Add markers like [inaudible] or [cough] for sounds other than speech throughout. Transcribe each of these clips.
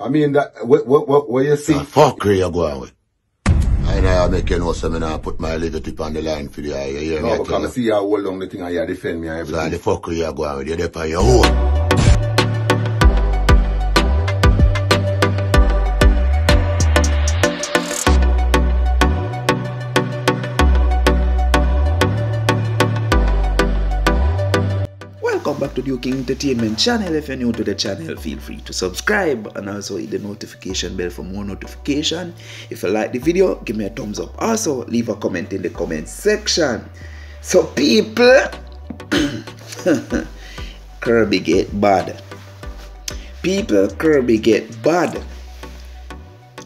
I mean, that what what what, what you see? Ah, fuck where you going with. I know I make you know so me now put my little tip on the line for you. You hear me? No, I tell because I you. see you hold down the thing and you defend me and everything. So everything. the fuck where you going with. You're there on your own. Duke Entertainment channel. If you're new to the channel, feel free to subscribe and also hit the notification bell for more notification. If you like the video, give me a thumbs up. Also, leave a comment in the comment section. So people, [coughs] Kirby get bad. People, Kirby get bad.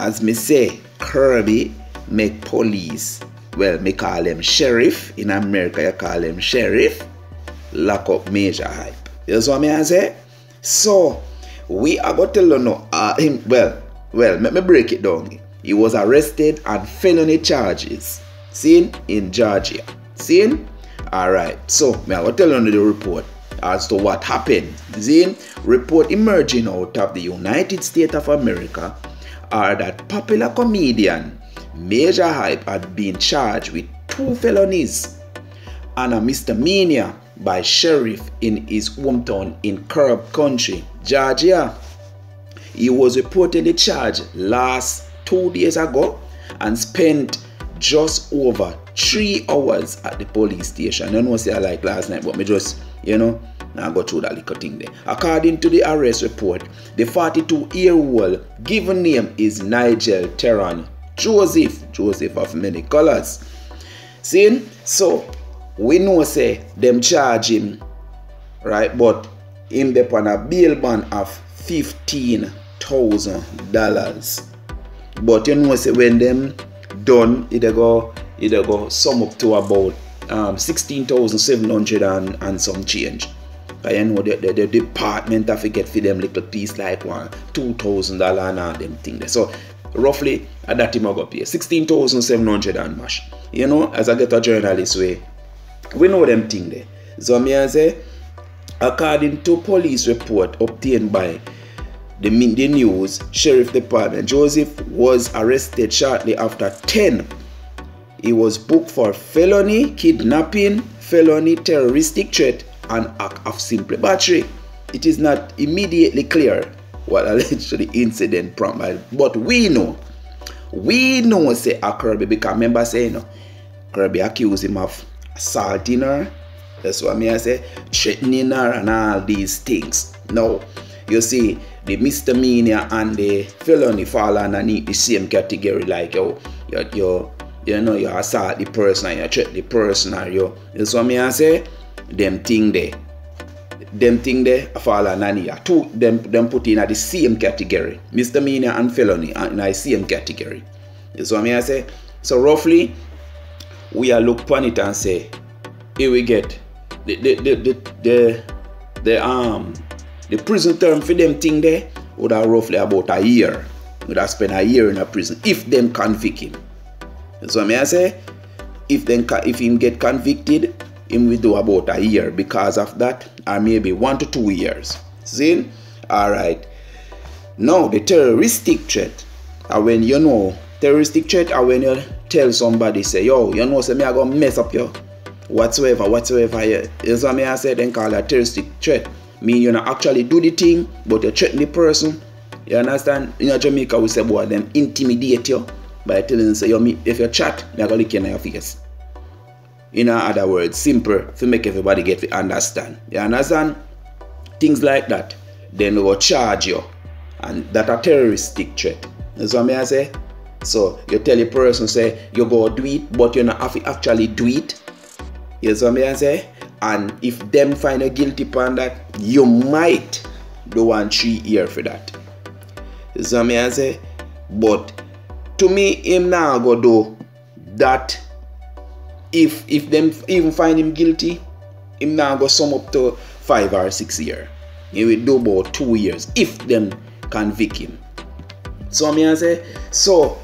As me say, Kirby make police. Well, me call him sheriff. In America, you call him sheriff lock up Majah Hype. Know what I say? So we are going to you now, uh, him well, well, let me break it down. He was arrested on felony charges. Seen in Georgia. Seen? Alright, so me I will tell you the report as to what happened. Seen? Report emerging out of the United States of America are that popular comedian Majah Hype had been charged with two felonies and a misdemeanor by sheriff in his hometown in Cobb County, Georgia. He was reportedly charged last two days ago and spent just over three hours at the police station. I know say I like last night, but me just, you know, now go through that little thing there. According to the arrest report, the 42-year-old given name is Nigel Terran Joseph, Joseph of many colors. See, so we know say them charge him, right? But him dey on a bail bond of fifteen thousand dollars. But you know say when them done, it go it go sum up to about um, sixteen thousand seven hundred and and some change. You know the, the, the department have to get for them little piece like one two thousand dollar and all them thing there. So roughly at that time I go pay sixteen thousand seven hundred and mash. You know, as I get a journalist way, we know them thing there. So me I say, according to police report obtained by the, the news sheriff department, Joseph was arrested shortly after 10. He was booked for felony kidnapping, felony terroristic threat, and act of simple battery. It is not immediately clear what [laughs] alleged the incident prompted, but we know, we know say a Kirby because remember saying no, Kirby accused him of her. That's what me I say, her and all these things. Now, you see, the misdemeanor and the felony fall underneath the same category, like yo, you you you know you assault the person and you threaten the person or you. That's what me I say, them thing there. Them thing there fall underneath. Two them them put in at the same category. Misdemeanor and felony are in the same category. That's what me I say. So roughly we are look upon it and say, here we get the the the the, the, the um the prison term for them thing there would have roughly about a year. Would have spent a year in a prison if them convict him. So may I say, if then if him get convicted, him will do about a year because of that, or maybe one to two years. See? Alright. Now the terroristic threat are when you know terroristic threat are when you tell somebody say yo you know say me I gonna mess up you whatsoever whatsoever know what me I say? Then call that terroristic threat. Mean you not actually do the thing but you threaten the person. You understand? In Jamaica we say boy them intimidate you by telling say yo me if you chat me I gonna lick you in your face. In other words simple to make everybody get to understand. You understand? Things like that. Then they will charge you. And that a terroristic threat. That's what me I say so you tell a person say you go do it but you not actually do it. You see what I say and if them find a guilty upon that you might do one three year for that. You see what I say but to me him now go do that. If if them even find him guilty him now go sum up to five or six year. He will do about two years if them convict him. So me I say so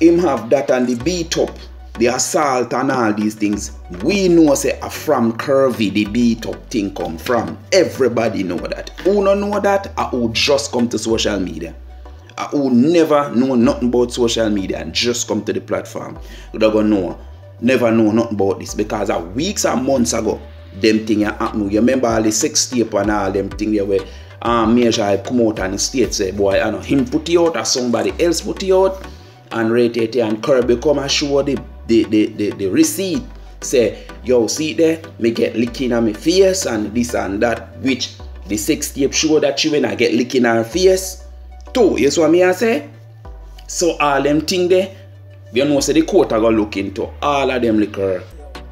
him have that and the beat up. The assault and all these things. We know say a from Kirby the beat up thing come from. Everybody know that. Who no know that? Or who just come to social media. Uh, who never know nothing about social media and just come to the platform, they're gonna know, never know nothing about this. Because uh, weeks and months ago, them thing happen. You remember all the sex tape and all them thing there where um, Majah come out and the state say, boy, I know him put it out or somebody else put it out and rate it and Kirby come and show the the, the, the, the receipt. Say yo see there me get licking on my face and this and that which the sex tape show that she when I get licking on her face. Too you what me I say? So all them thing there you know say the court are gonna look into all of them liquor.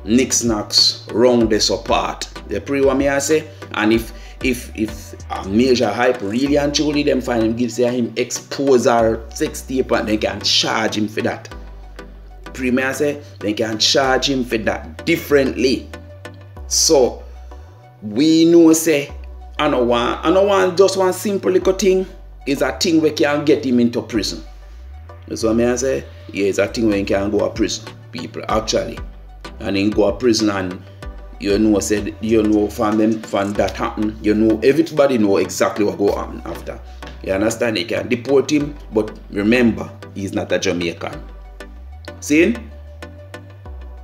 Nicks knocks wrong this apart. You pre what me I say? And if if if a Majah Hype really and truly them find him give say him expose our sex tape and they can charge him for that. Premier say they can charge him for that differently. So we know say I know one I know one just one simple little thing is a thing we can get him into prison. That's what I say? Yeah it's a thing where you can go to prison people actually. And then go to prison and you know said you know from them from that happen. You know everybody know exactly what go happen after. You understand? They can deport him but remember he's not a jamaican. See?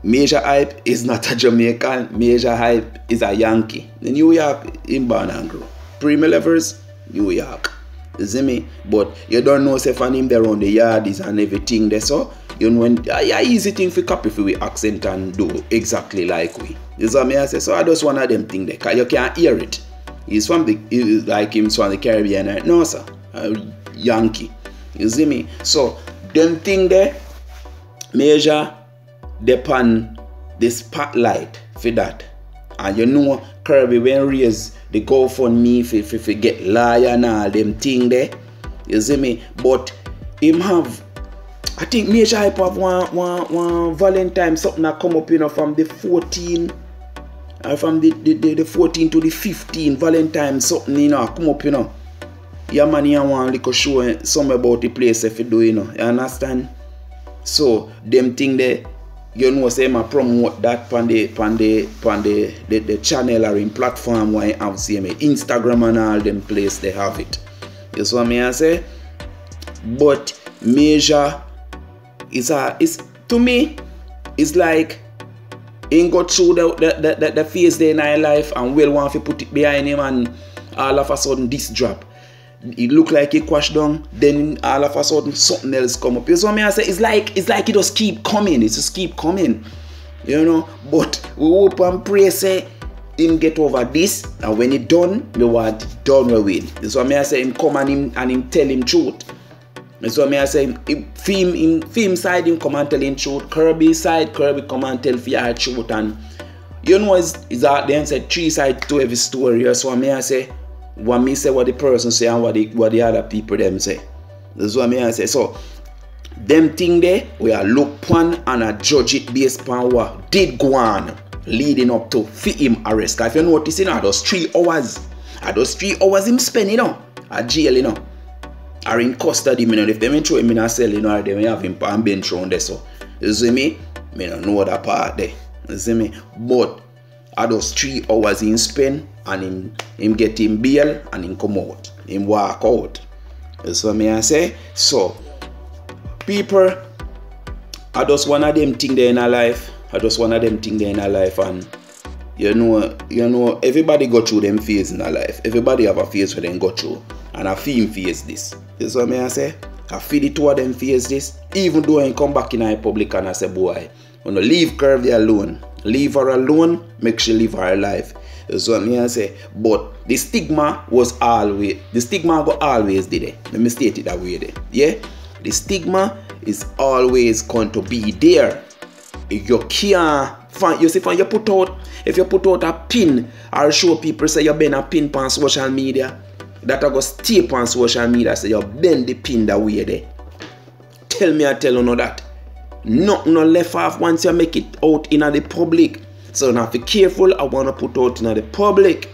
Majah Hype is not a jamaican. Majah Hype is a yankee. The new york in born and grow premier levels new york. You see me? But you don't know say from him there on the yard is and everything there so you know when yeah easy thing for copy for we accent and do exactly like we you see me I say. So I just one of them thing there you can't hear it. He's from the he's like him from the Caribbean right? no sir. A Yankee. You see me? So them thing there major depend the spotlight for that. And you know Kirby when raise the GoFundMe for, for, for get liar and all them thing there you see me? But him have I think Majah Hype have one, one, one Valentine something that come up, you know, from the 14, uh, from the, the, the, the 14 to the 15 Valentine something, you know, come up, you know. Yeah, man, you want little show some about the place if you do, you know, you understand? So, them thing there, you know, say, I promote that on the, on the, on the, the, the channel or in platform where I have, see me, Instagram and all them place, they have it. You see what mean? I say? But, Majah it's a it's to me it's like he go through the the, the, the phase there in our life and will want to put it behind him and all of a sudden this drop. It look like it crashed down then all of a sudden something else come up. You see what I I say it's like it's like it just keep coming it just keep coming you know? But we hope and pray say him get over this and when it done we want done with it that's what I I say him come and him and him tell him truth so me I say film in film side him come and tell him truth. Kirby side, Kirby come and tell for truth and you know is is that then said three side to every story. So me I say what me say what the person say and what the what the other people them say. That's what me I say. So them thing there we are look upon and a judge it based on what did go on leading up to fit him arrest. If you notice, you know, those three hours, at those three hours him spend, you know, jail, you know are in custody, me know, if them throw him in a cell, you know, they may have him on bench round there, so, you see me, me don't know part there, you see me, but, at those three hours in spend, and him, him get him bail, and him come out, him walk out, you see me I say, so, people, I just one of them thing there in our life, I just one of them thing there in our life, and, you know, you know, everybody go through them phase in our life, everybody have a phase where they go through, and I feel him face this. You see what I say? I feel the two of them face this. Even though I come back in a public and I say, boy, when you leave Kirby alone, leave her alone, make she live her life. You see what I say? But the stigma was always, the stigma go always there. Let me state it that way there. Yeah? The stigma is always going to be there. If you can't find, you see, when you put out, if you put out a pin or show people say you've been a pin on social media, that I go stay on social media say you bend the pin that way there. Tell me I tell you no that. Nothing no left off once you make it out in the public. So now be careful I wanna put out in the public.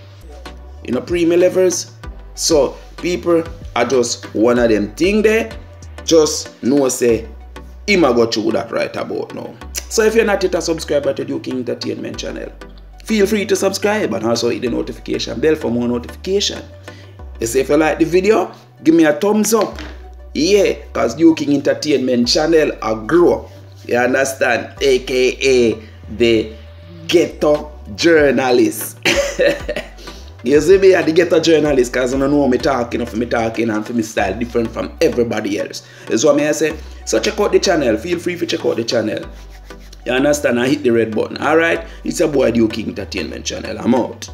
You know premium levels. So people are just one of them thing there. Just know say him go through that right about now. So if you're not yet a subscriber to Duke Entertainment channel, feel free to subscribe and also hit the notification bell for more notification. You see if you like the video, give me a thumbs up. Yeah, cause Duke King Entertainment channel a grow. You understand? AKA the ghetto journalist. [laughs] you see me at the ghetto journalist cause I don't know me talking for me talking and for me style different from everybody else. That's what me I say. So check out the channel. Feel free to check out the channel. You understand? I hit the red button. Alright? It's a boy Duke King Entertainment channel. I'm out.